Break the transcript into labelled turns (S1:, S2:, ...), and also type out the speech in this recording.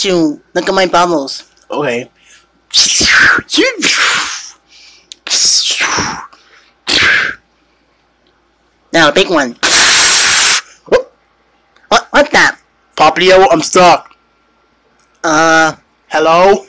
S1: Pikachu, look at my bubbles.
S2: Okay.
S1: Now, a big one. What, what's that?
S2: Poplio, I'm stuck.
S1: Uh,
S2: Hello?